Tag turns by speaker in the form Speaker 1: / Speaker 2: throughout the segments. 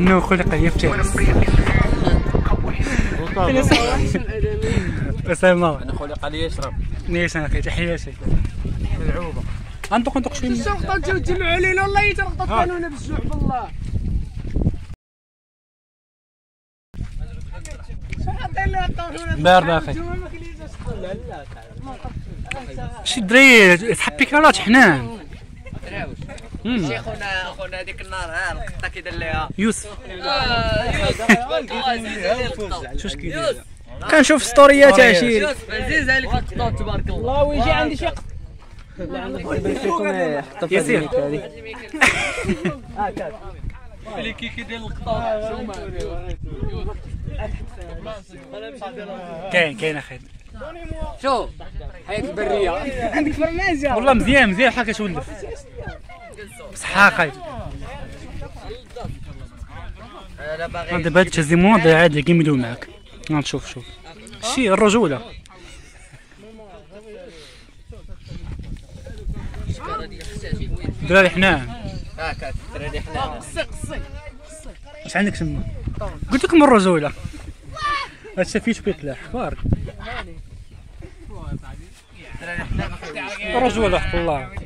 Speaker 1: إنه خلق يفترس اسامه
Speaker 2: أنا خلق لي يشرب
Speaker 1: نيش أنا أخي تحياتي
Speaker 2: ملعوبه
Speaker 1: انطق انطق شوية
Speaker 3: الشرطة تجيو تجمعوا علينا. والله ترقطوا قانونا بالجوع بالله.
Speaker 1: بارده أخي. شي دري تحب بيكارات حنان
Speaker 2: خونا خونا هذيك النار ها القطه ليها
Speaker 1: يوسف شوش كيدير
Speaker 4: كنشوف ستوريات عشيري
Speaker 2: عزيز عليك القطه تبارك الله
Speaker 3: ويجي عندي شي
Speaker 2: اللي القطه
Speaker 1: كاين كاين أخي
Speaker 2: شوف حياه البريه
Speaker 3: عندك فرماجه
Speaker 1: والله مزيان مزيان بحال كتولف بصحة دابا هاد تهزيمون عادي كيميلو معاك غنشوف شوف شي الرجولة دراري
Speaker 2: هاكا تراني حنا
Speaker 1: اش عندك تما قلت لكم الرجولة هادشي فيه شوية الاحبار الرجولة حق الله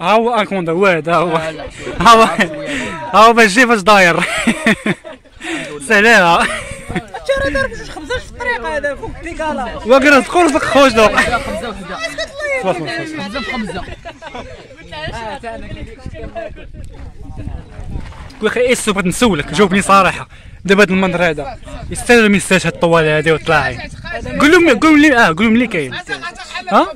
Speaker 1: ها هو انكوندا واد ها هو. ها هو ها هو باش جي فاش داير سلامة.
Speaker 3: ترى دار بجوج خبزات في الطريق هذا فوق الديكالا
Speaker 1: وقرا تقول لك خوش دوق
Speaker 2: خمسة وحده خمسة بخمسه
Speaker 1: قول أخي إيش بغيت نسولك جاوبني صراحة. دابا هاد المنظر هذا. يستاهل ما يستاهلش هاد الطوال هادي وطلاعي قول لهم قول لهم لي آه قول لهم لي كاين. ها؟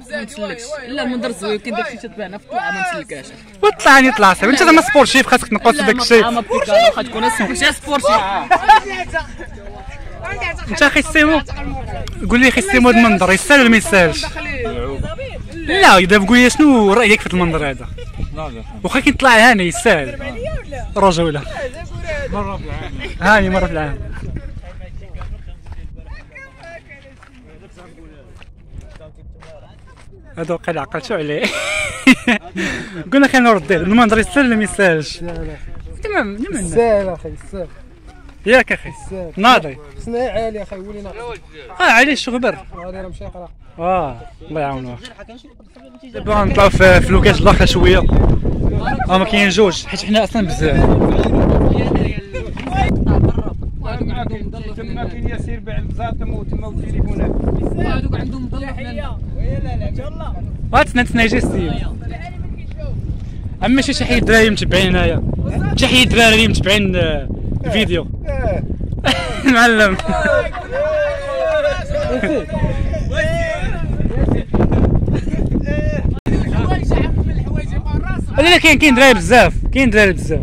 Speaker 2: لا المنظر زوين كي داكشي تتبعنا في الطلعه ما نسلكاش
Speaker 1: وطلع يطلع صاحبي انت زعما sportif خاصك تنقص داك الشيء.
Speaker 2: ما واخا تكون sportif sportif
Speaker 1: انت أخي سيمو قول لي أخي سيمو هاد المنظر يستاهل ولا ما يستاهلش لا دابا قول لي شنو رأيك في المنظر هذا؟ واخا كي نطلع هاني يستاهل رجولة مرة في العام. هاني مرة في العام. هذا وقيلا عقلتو عليه. قلنا خلينا نرد المنظر يستاهل ولا ما يستاهلش تمام تمام
Speaker 3: سهل أخي سهل
Speaker 1: ياك
Speaker 3: أخي
Speaker 1: ناضي.
Speaker 3: صناعي عالي أخي ولي ناقص.
Speaker 1: آه عليه الشغبر
Speaker 3: هذه راه يقرا
Speaker 1: آه الله يعاونو دابا غنطلعو في في لوكاج الآخر شوية. آه ما كاين جوج حيت حنا أصلا بزاف.
Speaker 3: تما كاين ياسير باع البزار تما تما والتليفونات
Speaker 2: هذوك عندهم ضلع
Speaker 1: غاتسنى تسنى يجي السيد أما شي شي حي دراري متبعين هنايا شي حي دراري متبعين آه، الفيديو المعلم لا لا كاين كاين دراري بزاف. كاين دراري بزاف.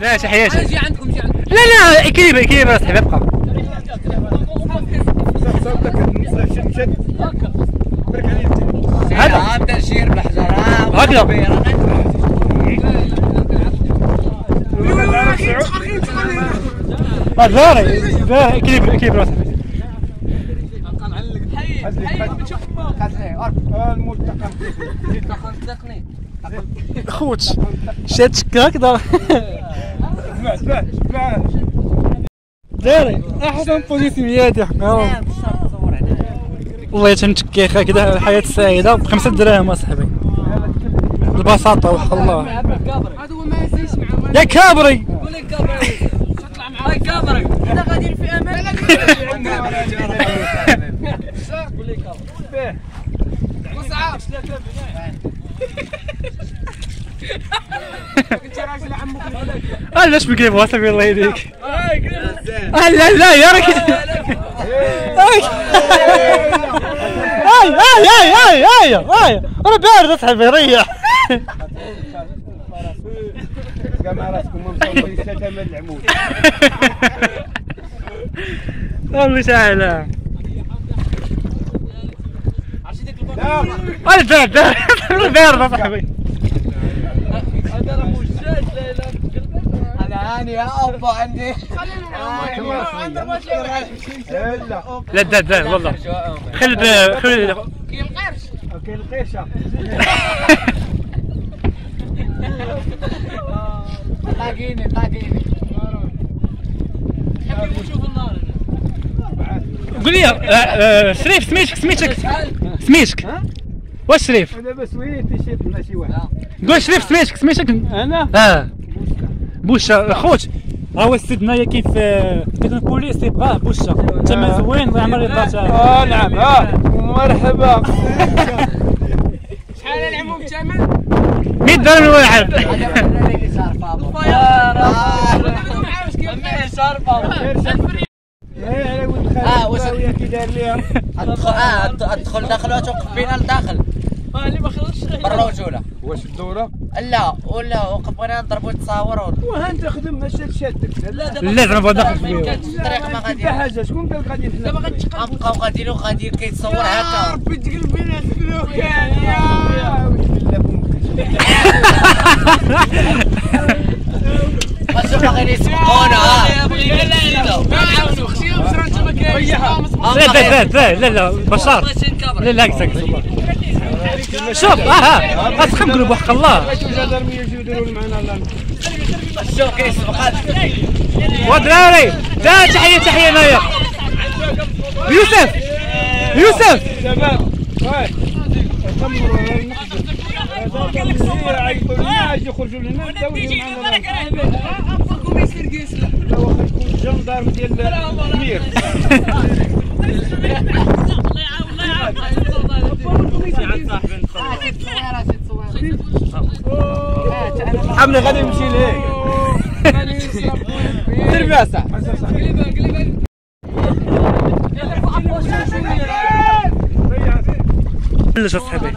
Speaker 1: لا شي حياتي
Speaker 2: جي عندكم جي عندكم
Speaker 1: لا لا اكليب اكليب اصاحبي ابقى هذا هكذا آه، داري داري اكليب اكليب اصاحبي خوت شاد شكا هكذا داري احسن بوزيسيونياتي حقا والله تنتكي أخي كذا الحياة السعيدة بخمسة دراهم اصاحبي البساطة وحق الله يا كابري
Speaker 2: قول كابري تطلع معاي كابري أنا غادي في أمان
Speaker 1: آه لاش بكي بغا صاحبي الله يهديك آه لا لا يا راك اي اي اي اي اي اي أنا بارد اصاحبي ريح
Speaker 3: مع راسكم ما مصورين من العمود
Speaker 1: والله تعالى أنا دار دار بارد اصاحبي
Speaker 2: أنا هاني يا أبا عندي.
Speaker 1: لا دار دار والله. خل خل
Speaker 3: كاين القرش
Speaker 5: أخي القيشة.
Speaker 2: طاقيني طاقيني.
Speaker 1: قول لي آه، آه، شريف سميتك سميتك سميتك واش شريف
Speaker 5: دابا طنا شي واحد.
Speaker 1: قول شريف سميتك سميتك
Speaker 5: أنا؟
Speaker 1: آه. بوشا خوت ها هو السيد هنايا كيف كيف البوليس تيبغاه بوشا انت ما زوين الله يعمر يطلع
Speaker 5: آه نعم آه مرحبا
Speaker 3: شحال العموم ثمن
Speaker 1: 100 درهم الواحد
Speaker 2: آه، وش-
Speaker 5: كي دار ليها
Speaker 2: ادخل آه ادخل داخل وتوقف فينا لداخل
Speaker 3: اللي ما
Speaker 5: واش الدورة؟
Speaker 2: لا ولا وقف بغينا نضربوا تصاور
Speaker 5: وانت خدم هاش شادك لا
Speaker 1: لا زعما بغا داخل فيه
Speaker 2: الطريق ما غادي
Speaker 5: حتى حاجة شكون قال غادي
Speaker 3: دابا
Speaker 2: غنبقاو غاديين وغاديين كيتصور هكا.
Speaker 3: ربي تقلب بينا
Speaker 2: غادي يسبقونا
Speaker 3: ما انت ما كاينش
Speaker 1: لا لا لا لا لا لا بشار. لا لا هكذا شوف آه ها غتخم قلوب حق الله. ودراري لا تحية تحية هنايا يوسف يوسف.
Speaker 5: شباب عيطوا لنا لنا
Speaker 3: يصير لا
Speaker 5: واخا ديال عمي غادي نمشي لهيك.
Speaker 1: اصحابي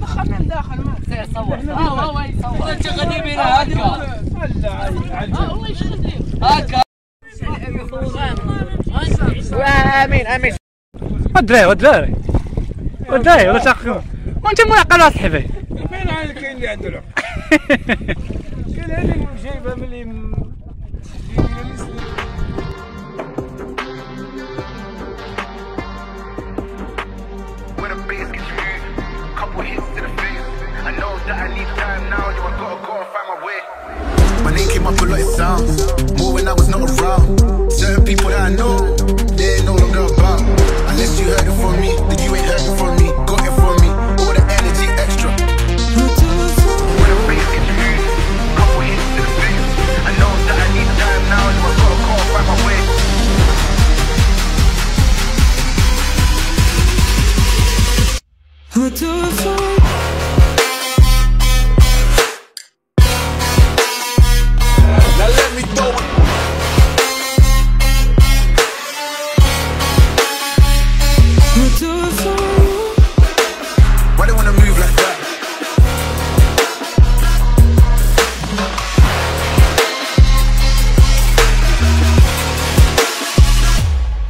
Speaker 3: دخلنا لداخل ما
Speaker 2: انت غادي بينا هكا هكا امين امين
Speaker 1: ودراري ودراري ودراري ولا تاخذ وانت معقل اصحابي
Speaker 5: فين عاد كاين اللي عنده العقل كاين هذه جايبها ملي
Speaker 6: that I need time now, yo, I gotta go and find my way. My name came up a lot, it sounds more when I was not around. Certain people that I know,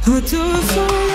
Speaker 6: I do soul